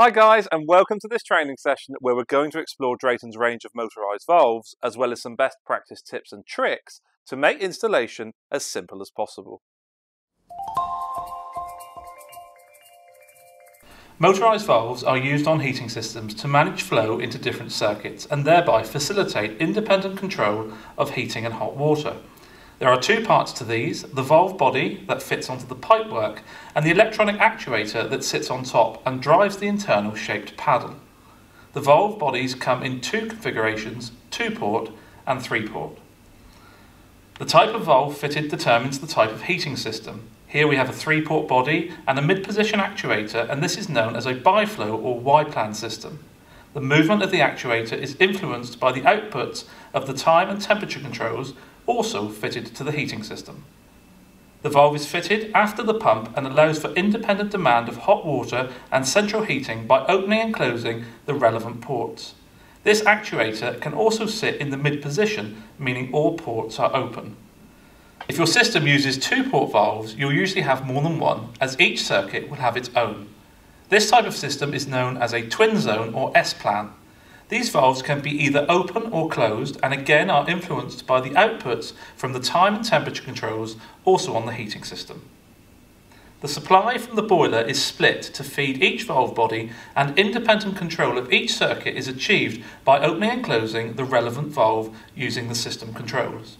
Hi guys and welcome to this training session where we're going to explore Drayton's range of motorised valves as well as some best practice tips and tricks to make installation as simple as possible. Motorised valves are used on heating systems to manage flow into different circuits and thereby facilitate independent control of heating and hot water. There are two parts to these, the valve body that fits onto the pipework and the electronic actuator that sits on top and drives the internal shaped paddle. The valve bodies come in two configurations, two port and three port. The type of valve fitted determines the type of heating system. Here we have a three-port body and a mid-position actuator and this is known as a biflow or Y-plan system. The movement of the actuator is influenced by the outputs of the time and temperature controls also fitted to the heating system. The valve is fitted after the pump and allows for independent demand of hot water and central heating by opening and closing the relevant ports. This actuator can also sit in the mid position, meaning all ports are open. If your system uses two port valves, you'll usually have more than one, as each circuit will have its own. This type of system is known as a twin zone or S-plan. These valves can be either open or closed and again are influenced by the outputs from the time and temperature controls also on the heating system. The supply from the boiler is split to feed each valve body and independent control of each circuit is achieved by opening and closing the relevant valve using the system controls.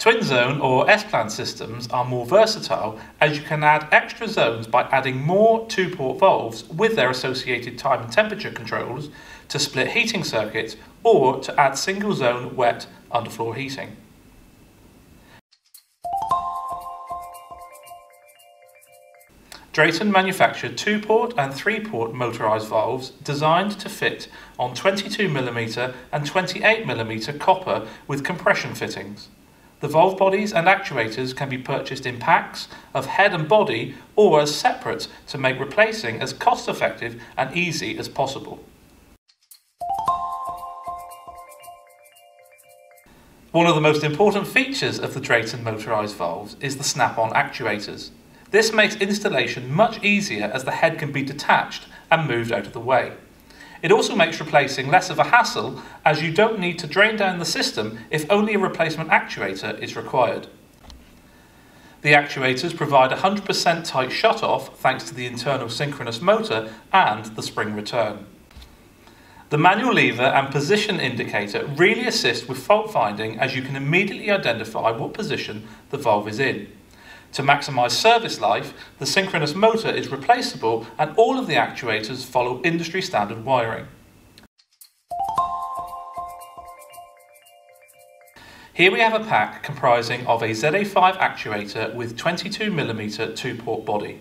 Twin zone or S-plan systems are more versatile as you can add extra zones by adding more two-port valves with their associated time and temperature controls to split heating circuits or to add single zone wet underfloor heating. Drayton manufactured two-port and three-port motorised valves designed to fit on 22mm and 28mm copper with compression fittings. The valve bodies and actuators can be purchased in packs of head and body or as separate to make replacing as cost effective and easy as possible. One of the most important features of the Drayton motorised valves is the snap-on actuators. This makes installation much easier as the head can be detached and moved out of the way. It also makes replacing less of a hassle as you don't need to drain down the system if only a replacement actuator is required. The actuators provide 100% tight shut-off thanks to the internal synchronous motor and the spring return. The manual lever and position indicator really assist with fault finding as you can immediately identify what position the valve is in. To maximise service life, the synchronous motor is replaceable and all of the actuators follow industry standard wiring. Here we have a pack comprising of a ZA5 actuator with 22mm two-port body.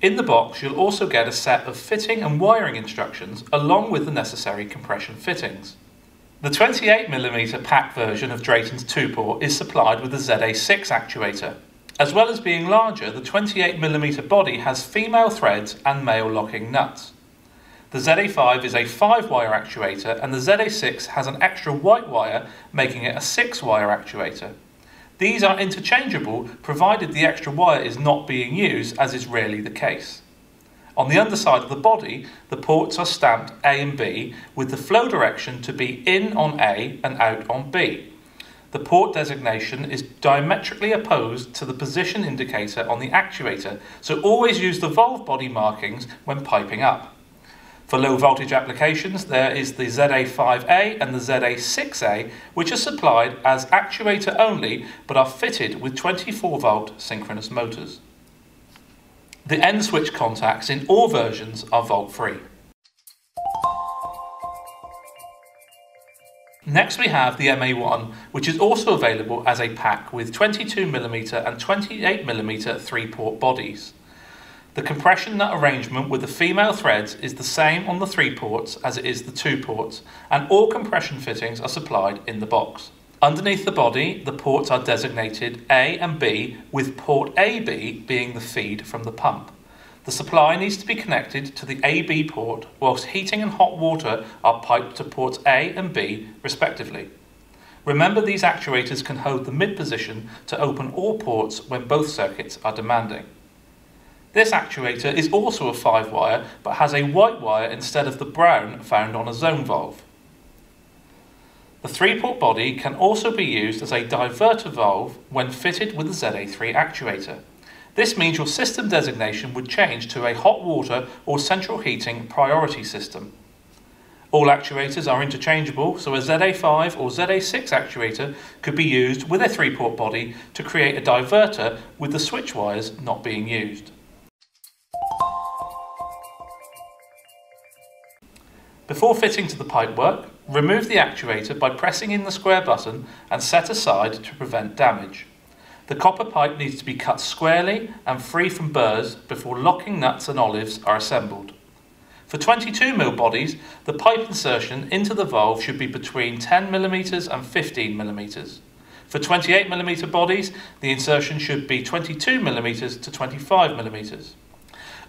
In the box you'll also get a set of fitting and wiring instructions along with the necessary compression fittings. The 28mm pack version of Drayton's 2-port is supplied with a ZA6 actuator, as well as being larger, the 28mm body has female threads and male locking nuts. The ZA5 is a 5-wire actuator and the ZA6 has an extra white wire making it a 6-wire actuator. These are interchangeable provided the extra wire is not being used as is rarely the case. On the underside of the body, the ports are stamped A and B with the flow direction to be in on A and out on B the port designation is diametrically opposed to the position indicator on the actuator, so always use the valve body markings when piping up. For low voltage applications, there is the ZA5A and the ZA6A, which are supplied as actuator only but are fitted with 24 volt synchronous motors. The end switch contacts in all versions are volt free. Next we have the MA1, which is also available as a pack with 22mm and 28mm three-port bodies. The compression nut arrangement with the female threads is the same on the three ports as it is the two ports, and all compression fittings are supplied in the box. Underneath the body, the ports are designated A and B, with port AB being the feed from the pump. The supply needs to be connected to the AB port whilst heating and hot water are piped to ports A and B respectively. Remember these actuators can hold the mid position to open all ports when both circuits are demanding. This actuator is also a 5 wire but has a white wire instead of the brown found on a zone valve. The 3 port body can also be used as a diverter valve when fitted with the ZA3 actuator. This means your system designation would change to a hot water or central heating priority system. All actuators are interchangeable, so a ZA5 or ZA6 actuator could be used with a 3-port body to create a diverter with the switch wires not being used. Before fitting to the pipework, remove the actuator by pressing in the square button and set aside to prevent damage. The copper pipe needs to be cut squarely and free from burrs before locking nuts and olives are assembled. For 22mm bodies, the pipe insertion into the valve should be between 10mm and 15mm. For 28mm bodies, the insertion should be 22mm to 25mm.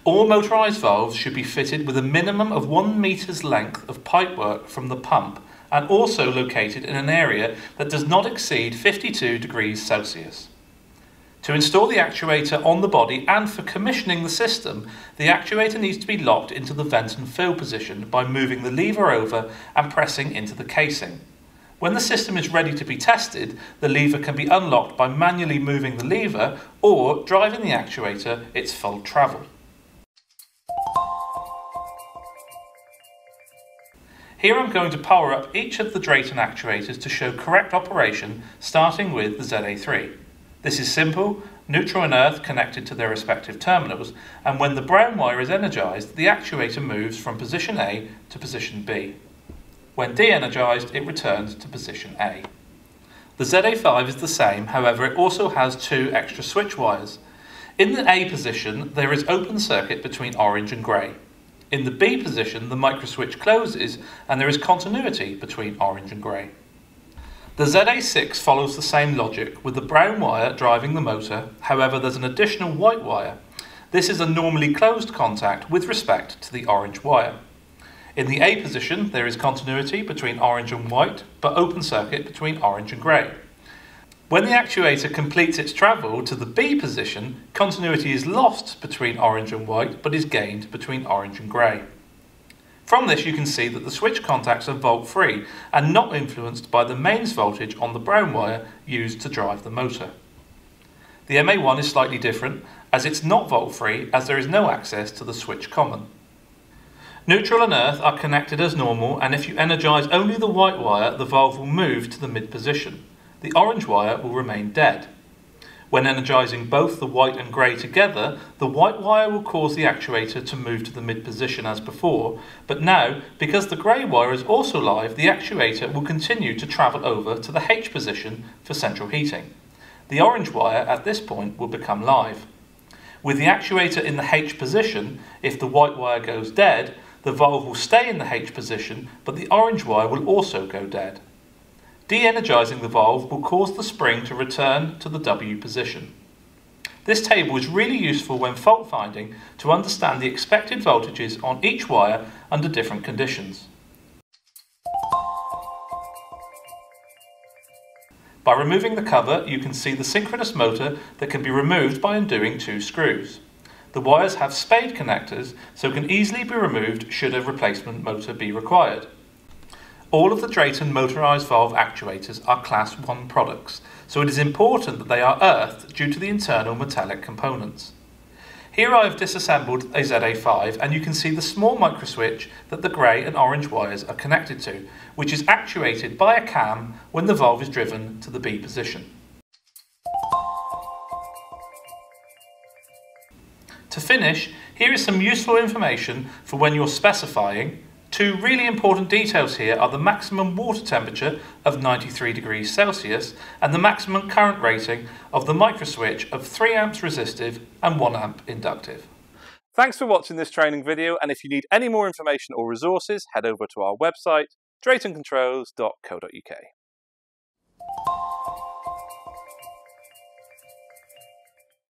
All motorised valves should be fitted with a minimum of 1 metre's length of pipework from the pump and also located in an area that does not exceed 52 degrees Celsius. To install the actuator on the body and for commissioning the system, the actuator needs to be locked into the vent and fill position by moving the lever over and pressing into the casing. When the system is ready to be tested, the lever can be unlocked by manually moving the lever or driving the actuator its full travel. Here I'm going to power up each of the Drayton actuators to show correct operation, starting with the ZA3. This is simple, neutral and earth connected to their respective terminals, and when the brown wire is energized, the actuator moves from position A to position B. When de-energized, it returns to position A. The ZA5 is the same, however it also has two extra switch wires. In the A position, there is open circuit between orange and grey. In the B position, the microswitch closes and there is continuity between orange and grey. The ZA6 follows the same logic, with the brown wire driving the motor, however there's an additional white wire. This is a normally closed contact with respect to the orange wire. In the A position, there is continuity between orange and white, but open circuit between orange and grey. When the actuator completes its travel to the B position, continuity is lost between orange and white, but is gained between orange and grey. From this you can see that the switch contacts are volt free and not influenced by the mains voltage on the brown wire used to drive the motor. The MA1 is slightly different as it's not volt free as there is no access to the switch common. Neutral and earth are connected as normal and if you energise only the white wire the valve will move to the mid position. The orange wire will remain dead. When energising both the white and grey together, the white wire will cause the actuator to move to the mid position as before, but now, because the grey wire is also live, the actuator will continue to travel over to the H position for central heating. The orange wire at this point will become live. With the actuator in the H position, if the white wire goes dead, the valve will stay in the H position, but the orange wire will also go dead. De-energizing the valve will cause the spring to return to the W position. This table is really useful when fault finding to understand the expected voltages on each wire under different conditions. By removing the cover, you can see the synchronous motor that can be removed by undoing two screws. The wires have spade connectors, so can easily be removed should a replacement motor be required. All of the Drayton motorised valve actuators are Class 1 products, so it is important that they are earthed due to the internal metallic components. Here I have disassembled a ZA5 and you can see the small microswitch that the grey and orange wires are connected to, which is actuated by a cam when the valve is driven to the B position. To finish, here is some useful information for when you're specifying Two really important details here are the maximum water temperature of 93 degrees Celsius and the maximum current rating of the microswitch of 3 amps resistive and 1 amp inductive. Thanks for watching this training video and if you need any more information or resources head over to our website draytoncontrols.co.uk.